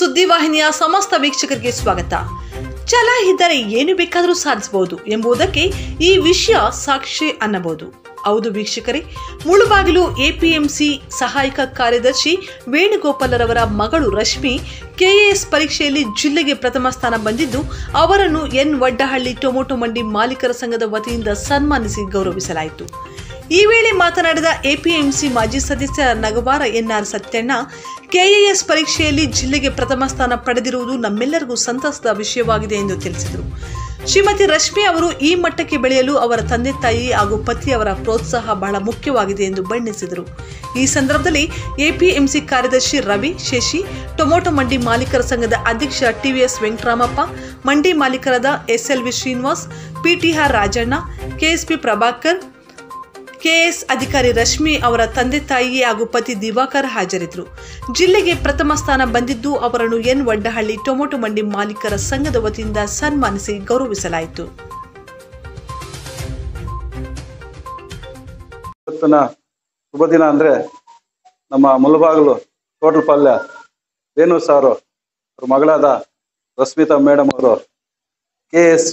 ಸುದ್ದಿವಾಹಿನಿಯ ಸಮಸ್ತ ವೀಕ್ಷಕರಿಗೆ ಸ್ವಾಗತ. ಛಲ ಇದ್ದರೆ ಏನು ಬೇಕಾದರೂ ಸಾಧಿಸಬಹುದು ಎಂಬುದಕ್ಕೆ ಈ ವಿಷಯ ಸಾಕ್ಷಿ ಅನ್ನಬಹುದು. ಹೌದು ವೀಕ್ಷಕರೇ, ಮುಳುಬಾಗಿಲು ಎಪಿಎಂಸಿ ಸಹಾಯಕ ಕಾರ್ಯದರ್ಶಿ ವೇಣುಗೋಪಾಲರವರ ಮಗಳು ರಶ್ಮಿ ಕೆಎಎಸ್ ಪರೀಕ್ಷೆಯಲ್ಲಿ ಜಿಲ್ಲೆಗೆ ಪ್ರಥಮ ಸ್ಥಾನ ಬಂದಿದ್ದು, ಅವರನ್ನು ಎನ್ ವಡ್ಡಹಳ್ಳಿ ಟೊಮೊಟೊ ಮಂಡಿ ಮಾಲೀಕರ ಸಂಘದ ವತಿಯಿಂದ ಸನ್ಮಾನಿಸಿ ಗೌರವಿಸಲಾಯಿತು. ಈ ವೇಳೆ ಮಾತನಾಡಿದ ಎಪಿಎಂಸಿ ಮಾಜಿ ಸದಸ್ಯ ನಗವಾರ ಎನ್ಆರ್ ಸತ್ಯಣ್ಣ, ಕೆಎಎಸ್ ಪರೀಕ್ಷೆಯಲ್ಲಿ ಜಿಲ್ಲೆಗೆ ಪ್ರಥಮ ಸ್ಥಾನ ಪಡೆದಿರುವುದು ನಮ್ಮೆಲ್ಲರಿಗೂ ಸಂತಸದ ವಿಷಯವಾಗಿದೆ ಎಂದು ತಿಳಿಸಿದರು. ಶ್ರೀಮತಿ ರಶ್ಮಿ ಅವರು ಈ ಮಟ್ಟಕ್ಕೆ ಬೆಳೆಯಲು ಅವರ ತಂದೆ ತಾಯಿ ಹಾಗೂ ಪತಿಯವರ ಪ್ರೋತ್ಸಾಹ ಬಹಳ ಮುಖ್ಯವಾಗಿದೆ ಎಂದು ಬಣ್ಣಿಸಿದರು. ಈ ಸಂದರ್ಭದಲ್ಲಿ ಎಪಿಎಂಸಿ ಕಾರ್ಯದರ್ಶಿ ರವಿ ಶಶಿ, ಟೊಮೊಟೊ ಮಂಡಿ ಮಾಲೀಕರ ಸಂಘದ ಅಧ್ಯಕ್ಷ ಟಿವಿಎಸ್ ವೆಂಕಟರಾಮಪ್ಪ, ಮಂಡಿ ಮಾಲೀಕರಾದ SLV Srinivas PTR Rajanna KSP Prabhakar KS ಅಧಿಕಾರಿ ರಶ್ಮಿ ಅವರ ತಂದೆ ತಾಯಿ ಹಾಗೂ ಪತಿ ದಿವಾಕರ್ ಹಾಜರಿದ್ದರು. ಜಿಲ್ಲೆಗೆ ಪ್ರಥಮ ಸ್ಥಾನ ಬಂದಿದ್ದು ಅವರನ್ನು ಎನ್ ವಡ್ಡಹಳ್ಳಿ ಟೊಮೊಟೊ ಮಂಡಿ ಮಾಲೀಕರ ಸಂಘದ ವತಿಯಿಂದ ಸನ್ಮಾನಿಸಿ ಗೌರವಿಸಲಾಯಿತು. ಶುಭ ಅಂದ್ರೆ ನಮ್ಮ ಮುಲಬಾಗಲು ಟೋಟಲ್ ಪಲ್ಯ ರೇಣು ಸಾರು ಅವ್ರ ಮಗಳಾದ ರಶ್ಮಿತಾ ಮೇಡಮ್ ಅವರು ಕೆ ಎಸ್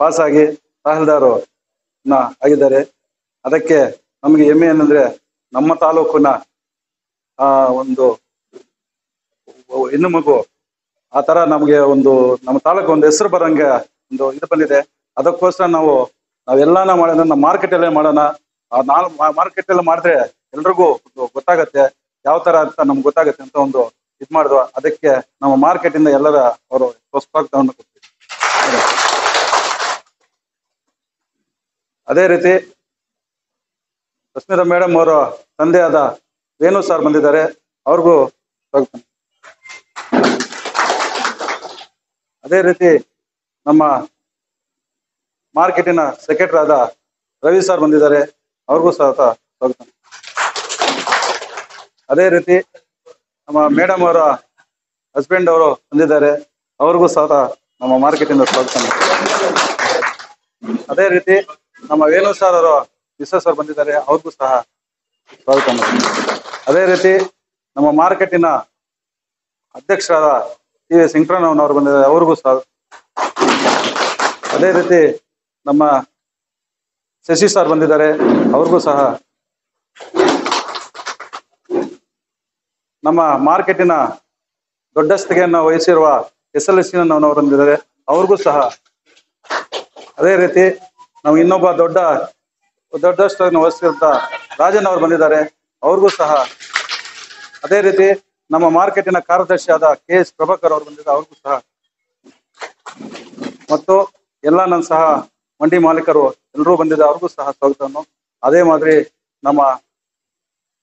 ಪಾಸ್ ಆಗಿ ತಹಸೀಲ್ದಾರು ನ ಆಗಿದ್ದಾರೆ. ಅದಕ್ಕೆ ನಮಗೆ ಹೆಮ್ಮೆ ಏನಂದ್ರೆ ನಮ್ಮ ತಾಲೂಕಿನ ಆ ಒಂದು ಹೆಣ್ಣು ಮಗು, ಆ ತರ ನಮಗೆ ಒಂದು ನಮ್ಮ ತಾಲೂಕು ಒಂದು ಹೆಸರು ಬರಂಗೆ ಒಂದು ಇದು ಬಂದಿದೆ. ಅದಕ್ಕೋಸ್ಕರ ನಾವು ನಾವೆಲ್ಲಾನ ಮಾಡೋಣ, ನಮ್ಮ ಮಾರ್ಕೆಟ್ ಮಾಡೋಣ. ಆ ನಾಲ್ ಮಾರ್ಕೆಟ್ ಮಾಡಿದ್ರೆ ಎಲ್ರಿಗೂ ಒಂದು ಗೊತ್ತಾಗತ್ತೆ, ಯಾವ ತರ ಅಂತ ನಮ್ಗೆ ಗೊತ್ತಾಗತ್ತೆ ಅಂತ ಒಂದು ಇದ್ ಮಾಡಿದ್ವ ಅದಕ್ಕೆ ನಮ್ಮ ಮಾರ್ಕೆಟ್ ಇಂದ ಎಲ್ಲರ ಅವರು ತಗೊಂಡು ಕೊಡ್ತೀವಿ. ಅದೇ ರೀತಿ ರಶ್ಮಿತಾ ಮೇಡಮ್ ಅವರ ಆದ ವೇಣು ಸರ್ ಬಂದಿದ್ದಾರೆ. ಅವ್ರಿಗೂ ಸ್ವಾಗತ. ಅದೇ ರೀತಿ ನಮ್ಮ ಮಾರ್ಕೆಟಿನ ಸೆಕ್ರೆಟರಿ ಆದ ರವಿ ಸರ್ ಬಂದಿದ್ದಾರೆ. ಅವ್ರಿಗೂ ಸಹ ಸ್ವಾಗತ. ಅದೇ ರೀತಿ ನಮ್ಮ ಮೇಡಮ್ ಅವರ ಹಸ್ಬೆಂಡ್ ಅವರು ಬಂದಿದ್ದಾರೆ. ಅವ್ರಿಗೂ ಸಹ ನಮ್ಮ ಮಾರ್ಕೆಟಿಂದ ಸ್ವಾಗತ. ಅದೇ ರೀತಿ ನಮ್ಮ ವೇಣು ಸರ್ ಅವರು ಮಿಸ್ಸಸ್ ಅವರು ಬಂದಿದ್ದಾರೆ, ಅವ್ರಿಗೂ ಸಹ ಸ್ವಾಗತ ಅದೇ ರೀತಿ ನಮ್ಮ ಮಾರ್ಕೆಟಿನ ಅಧ್ಯಕ್ಷರಾದ ಟಿ ವಿ ಅವರು ಬಂದಿದ್ದಾರೆ, ಅವ್ರಿಗೂ ಸಹ. ಅದೇ ರೀತಿ ನಮ್ಮ ಶಶಿ ಸರ್ ಬಂದಿದ್ದಾರೆ, ಅವ್ರಿಗೂ ಸಹ. ನಮ್ಮ ಮಾರ್ಕೆಟಿನ ದೊಡ್ಡಸ್ತಿಗೆಯನ್ನು ವಹಿಸಿರುವ ಎಸ್ ಎಲ್ ಎಸ್ ಬಂದಿದ್ದಾರೆ, ಅವ್ರಿಗೂ ಸಹ. ಅದೇ ರೀತಿ ನಾವು ಇನ್ನೊಬ್ಬ ದೊಡ್ಡ ದೊಡ್ಡಷ್ಟನ್ನು ವಹಿಸಿರುವಂತ ರಾಜನ್ ಅವರು ಬಂದಿದ್ದಾರೆ, ಅವ್ರಿಗೂ ಸಹ. ಅದೇ ರೀತಿ ನಮ್ಮ ಮಾರ್ಕೆಟಿನ ಕಾರ್ಯದರ್ಶಿಯಾದ ಕೆ ಎಸ್ ಪ್ರಭಾಕರ್ ಅವರು ಬಂದಿದ್ದಾರೆ, ಅವ್ರಿಗೂ ಸಹ. ಮತ್ತು ಎಲ್ಲ ನನ್ನ ಸಹ ಮಂಡಿ ಮಾಲೀಕರು ಎಲ್ಲರೂ ಬಂದಿದ್ದಾರೆ, ಅವ್ರಿಗೂ ಸಹ ಸ್ವಾಗತವನ್ನು. ಅದೇ ಮಾದರಿ ನಮ್ಮ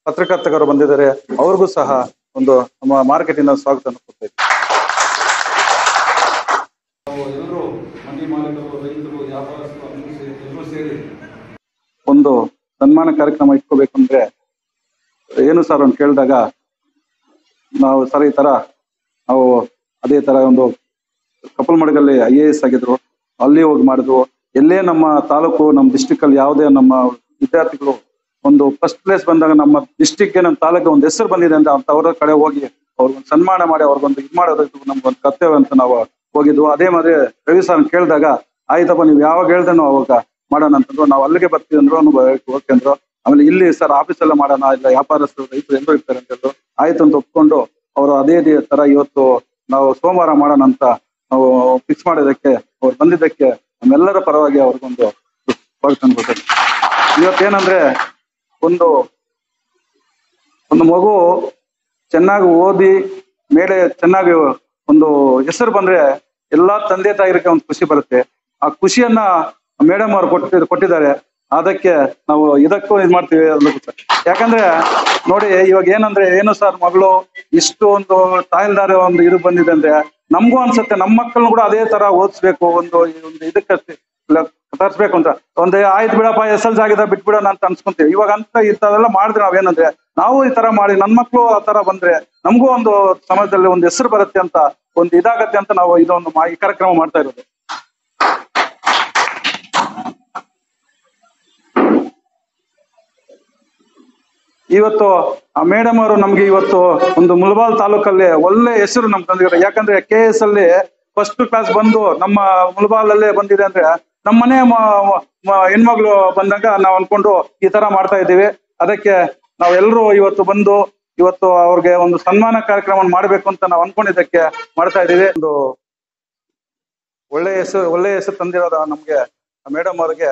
ಪತ್ರಕರ್ತಕರು ಬಂದಿದ್ದಾರೆ, ಅವ್ರಿಗೂ ಸಹ ಒಂದು ನಮ್ಮ ಮಾರ್ಕೆಟಿನ ಸ್ವಾಗತವನ್ನು ಕೊಡ್ತೇವೆ ಎಲ್ಲರೂ ಮಂಡಿ ಮಾಲೀಕರು ರೈತರು ವ್ಯಾಪಾರಸ್ಥರು ಎಲ್ಲರೂ ಸೇರಿ ಎಲ್ಲರೂ ಸೇರಿ ಒಂದು ಸನ್ಮಾನ ಕಾರ್ಯಕ್ರಮ ಇಟ್ಕೋಬೇಕಂದ್ರೆ ಏನು ಸರ್ ಅಂತ ಕೇಳಿದಾಗ ನಾವು ಸರ್ ಈ ತರ ನಾವು ಅದೇ ತರ ಒಂದು ಕಪಲ್ ಮಡಗಲ್ಲಿ ಐ ಎ ಎಸ್ ಆಗಿದ್ರು, ಅಲ್ಲಿ ಹೋಗಿ ಮಾಡಿದ್ರು ಎಲ್ಲೇ ನಮ್ಮ ತಾಲೂಕು, ನಮ್ಮ ಡಿಸ್ಟಿಕ್ ಅಲ್ಲಿ ಯಾವುದೇ ನಮ್ಮ ವಿದ್ಯಾರ್ಥಿಗಳು ಒಂದು ಫಸ್ಟ್ ಪ್ಲೇಸ್ ಬಂದಾಗ ನಮ್ಮ ಡಿಸ್ಟಿಕ್ಗೆ ನಮ್ಮ ತಾಲೂಕು ಒಂದು ಹೆಸರು ಬಂದಿದೆ ಅಂತ ಅಂತವ್ರ ಕಡೆ ಹೋಗಿ ಅವ್ರಿಗೊಂದು ಸನ್ಮಾನ ಮಾಡಿ ಅವ್ರಿಗೊಂದು ಇದು ಮಾಡೋದು ನಮ್ಗೊಂದು ಕರ್ತವ್ಯ ಅಂತ ನಾವು ಹೋಗಿದ್ವು. ಅದೇ ಮಾದರಿ ರವಿ ಸರ್ ಕೇಳಿದಾಗ, ಆಯ್ತಪ್ಪ, ನೀವು ಯಾವಾಗ ಹೇಳ್ದೇನೋ ಅವಾಗ ಮಾಡೋಣ ಅಂತಂದ್ರು, ನಾವು ಅಲ್ಲಿಗೆ ಬರ್ತೀವಿ ಅಂದ್ರು ಓಕೆ ಅಂದ್ರು, ಆಮೇಲೆ ಇಲ್ಲಿ ಸರ್ ಆಫೀಸ್ ಎಲ್ಲ ಮಾಡೋಣ, ಇಲ್ಲ ವ್ಯಾಪಾರಸ್ಥರು, ರೈತರು ಎಲ್ಲರೂ ಇರ್ತಾರೆ ಅಂತ ಹೇಳಿದ್ರು. ಆಯ್ತು ಅಂತ ಒಪ್ಕೊಂಡು, ಅವರು ಅದೇ ತರ ಇವತ್ತು ನಾವು ಸೋಮವಾರ ಮಾಡೋಣ ಅಂತ ನಾವು ಫಿಕ್ಸ್ ಮಾಡಿದಕ್ಕೆ ಅವ್ರು ಬಂದಿದ್ದಕ್ಕೆ ನಮ್ಮೆಲ್ಲರ ಪರವಾಗಿ ಅವ್ರಿಗೊಂದು ಬರ್ತಾರೆ ಇವತ್ತೇನಂದ್ರೆ, ಒಂದು ಒಂದು ಮಗು ಚೆನ್ನಾಗಿ ಓದಿ, ಮೇಲೆ ಚೆನ್ನಾಗಿ ಒಂದು ಹೆಸರು ಬಂದ್ರೆ ಎಲ್ಲಾ ತಂದೆ ತಾಯಿರಕ್ಕೆ ಒಂದು ಖುಷಿ ಬರುತ್ತೆ. ಆ ಖುಷಿಯನ್ನ ಮೇಡಮ್ ಅವ್ರು ಕೊಟ್ಟಿದ್ ಕೊಟ್ಟಿದ್ದಾರೆ. ಅದಕ್ಕೆ ನಾವು ಇದಕ್ಕೂ ಇದು ಮಾಡ್ತೀವಿ ಯಾಕಂದ್ರೆ ನೋಡಿ ಇವಾಗ ಏನಂದ್ರೆ ಏನು ಸರ್ ಮಗಳು ಇಷ್ಟು ಒಂದು ತಾಯಿಲ್ದಾರ ಒಂದು ಇದು ಬಂದಿದೆ ಅಂದ್ರೆ ನಮಗೂ ಅನ್ಸುತ್ತೆ ನಮ್ಮ ಮಕ್ಕಳನ್ನು ಕೂಡ ಅದೇ ತರ ಓದಿಸ್ಬೇಕು, ಒಂದು ಒಂದು ಇದಕ್ಕೆ ತರಿಸ್ಬೇಕು ಅಂತ. ಒಂದೇ ಆಯ್ತು ಬಿಡಪ್ಪ, ಎಸ್ ಎಲ್ ಆಗಿದೆ ಬಿಟ್ಬಿಡೋಣ ಅಂತ ಅನ್ಸ್ಕೊಂತೀವಿ. ಇವಾಗ ಅಂತ ಇಂಥವೆಲ್ಲ ಮಾಡಿದ್ರೆ ನಾವೇನಂದ್ರೆ ನಾವು ಈ ತರ ಮಾಡಿ ನನ್ ಮಕ್ಳು ಆ ತರ ಬಂದ್ರೆ ನಮಗೂ ಒಂದು ಸಮಾಜದಲ್ಲಿ ಒಂದು ಹೆಸರು ಬರುತ್ತೆ ಅಂತ, ಒಂದು ಇದಾಗತ್ತೆ ಅಂತ ನಾವು ಇದೊಂದು ಈ ಕಾರ್ಯಕ್ರಮ ಮಾಡ್ತಾ ಇರೋದು. ಇವತ್ತು ಆ ಮೇಡಮ್ ಅವರು ನಮ್ಗೆ ಇವತ್ತು ಒಂದು ಮುಲ್ಬಾಲ್ ತಾಲೂಕಲ್ಲಿ ಒಳ್ಳೆ ಹೆಸರು ನಮ್ಗೆ ತಂದಿದ್ದಾರೆ. ಯಾಕಂದ್ರೆ ಕೆ ಎಸ್ ಅಲ್ಲಿ ಫಸ್ಟ್ ಕ್ಲಾಸ್ ಬಂದು ನಮ್ಮ ಮುಳಬಾಲಲ್ಲೇ ಬಂದಿದೆ ಅಂದ್ರೆ ನಮ್ಮ ಮನೆ ಹೆಣ್ಮಗಳು ಬಂದಾಗ ನಾವು ಅನ್ಕೊಂಡು ಈ ತರ ಮಾಡ್ತಾ ಇದ್ದೀವಿ. ಅದಕ್ಕೆ ನಾವೆಲ್ಲರೂ ಇವತ್ತು ಬಂದು ಇವತ್ತು ಅವ್ರಿಗೆ ಒಂದು ಸನ್ಮಾನ ಕಾರ್ಯಕ್ರಮ ಮಾಡ್ಬೇಕು ಅಂತ ನಾವು ಅನ್ಕೊಂಡಿದ್ದಕ್ಕೆ ಮಾಡ್ತಾ ಇದ್ದೀವಿ. ಒಂದು ಒಳ್ಳೆ ಹೆಸರು ಒಳ್ಳೆ ಹೆಸರು ತಂದಿರೋದ ನಮ್ಗೆ ಮೇಡಮ್ ಅವ್ರಿಗೆ.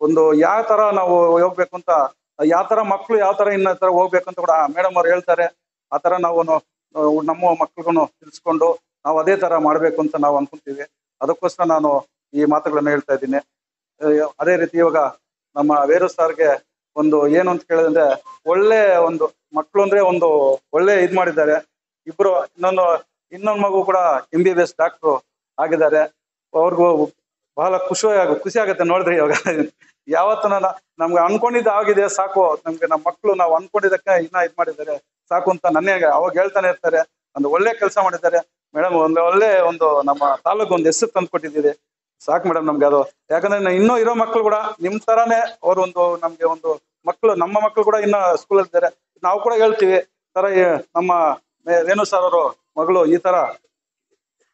ಒಂದು ಯಾವ ತರ ನಾವು ಹೋಗ್ಬೇಕು ಅಂತ ಯಾವ ತರ ಮಕ್ಕಳು ಯಾವ ತರ ಇನ್ನ ತರ ಹೋಗ್ಬೇಕು ಅಂತ ಕೂಡ ಮೇಡಮ್ ಅವ್ರು ಹೇಳ್ತಾರೆ, ಆ ತರ ನಾವು ನಮ್ಮ ಮಕ್ಳಿಗೂ ತಿಳಿಸ್ಕೊಂಡು ನಾವು ಅದೇ ತರ ಮಾಡ್ಬೇಕು ಅಂತ ನಾವು ಅನ್ಕೊಂತೀವಿ. ಅದಕ್ಕೋಸ್ಕರ ನಾನು ಈ ಮಾತುಗಳನ್ನ ಹೇಳ್ತಾ ಇದ್ದೀನಿ. ಅದೇ ರೀತಿ ಇವಾಗ ನಮ್ಮ ವೇರು ಸಾರ್ಗೆ ಒಂದು ಏನು ಅಂತ ಕೇಳಿದ್ರೆ, ಒಳ್ಳೆ ಒಂದು ಮಕ್ಕಳು ಅಂದ್ರೆ ಒಂದು ಒಳ್ಳೆ ಇದ್ ಮಾಡಿದ್ದಾರೆ. ಇಬ್ರು, ಇನ್ನೊಂದು ಇನ್ನೊಂದು ಮಗು ಕೂಡ M B B S doctor ಆಗಿದ್ದಾರೆ. ಅವ್ರಿಗೂ ಬಹಳ ಖುಷಿ ಖುಷಿ ಆಗುತ್ತೆ ನೋಡಿದ್ರಿ ಇವಾಗ. ಯಾವತ್ತು ನಾನು ನಮ್ಗೆ ಅನ್ಕೊಂಡಿದ್ದ ಆಗಿದೆ ಸಾಕು. ನಮ್ಗೆ ನಮ್ಮ ಮಕ್ಕಳು ನಾವು ಅನ್ಕೊಂಡಿದ್ದಕ್ಕೆ ಇನ್ನ ಇದ್ ಮಾಡಿದ್ದಾರೆ. ಸಾಕು ಅಂತ ನನ್ನೇ ಅವಾಗ ಹೇಳ್ತಾನೆ ಇರ್ತಾರೆ. ಒಂದು ಒಳ್ಳೆ ಕೆಲಸ ಮಾಡಿದ್ದಾರೆ. ಮೇಡಮ್ ಒಂದು ಒಳ್ಳೆ ಒಂದು ನಮ್ಮ ತಾಲೂಕು ಒಂದು ಹೆಸರು ತಂದು ಕೊಟ್ಟಿದ್ದೀರಿ. ಸಾಕು ಮೇಡಮ್ ನಮ್ಗೆ ಅದು. ಯಾಕಂದ್ರೆ ಇನ್ನು ಇರೋ ಮಕ್ಕಳು ಕೂಡ ನಿಮ್ ತರಾನೇ ಅವ್ರ ಒಂದು ನಮ್ಗೆ ಒಂದು ಮಕ್ಕಳು ನಮ್ಮ ಮಕ್ಕಳು ಕೂಡ ಇನ್ನ ಸ್ಕೂಲಲ್ಲಿ ಇದ್ದಾರೆ. ನಾವು ಕೂಡ ಹೇಳ್ತೀವಿ ತರ ನಮ್ಮ ರೇಣು ಸರ್ ಅವರು, ಮಗಳು ಈ ತರ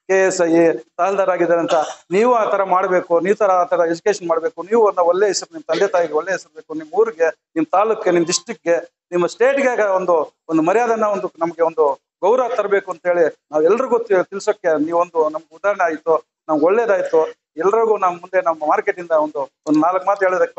ಕೆ ಎಸ್ ಐ ತಹಲ್ದಾರ್ ಆಗಿದ್ದಾರೆ ಅಂತ ನೀವು ಆ ತರ ಮಾಡ್ಬೇಕು, ನೀವು ತರ ಆ ತರ ಎಜುಕೇಶನ್ ಮಾಡ್ಬೇಕು, ನೀವು ಅವ್ರನ್ನ ಒಳ್ಳೆ ಹೆಸರು ನಿಮ್ಮ ತಂದೆ ತಾಯಿಗೆ ಒಳ್ಳೆ ಹೆಸರು ಬೇಕು ನಿಮ್ಮ ಊರಿಗೆ ನಿಮ್ಮ ನಿಮ್ ಡಿಸ್ಟಿಕ್ಗೆ ನಿಮ್ಮ ಸ್ಟೇಟ್ಗೆ ಒಂದು ಒಂದು ಮರ್ಯಾದನ ಒಂದು ನಮ್ಗೆ ಒಂದು ಗೌರವ ತರಬೇಕು ಅಂತ ಹೇಳಿ ನಾವ್ ಎಲ್ರಿಗೂ ತಿಳಿಸೋಕೆ ನೀವೊಂದು ನಮ್ಗೆ ಉದಾಹರಣೆ ಆಯ್ತು, ನಮ್ಗೆ ಒಳ್ಳೇದಾಯ್ತು, ಎಲ್ರಿಗೂ ನಮ್ ಮುಂದೆ ನಮ್ಮ ಮಾರ್ಕೆಟ್ ಇಂದ ಒಂದು ಒಂದು ನಾಲ್ಕು ಮಾತು ಹೇಳೋದಕ್ಕೆ